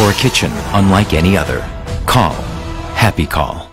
for a kitchen unlike any other. Call Happy Call.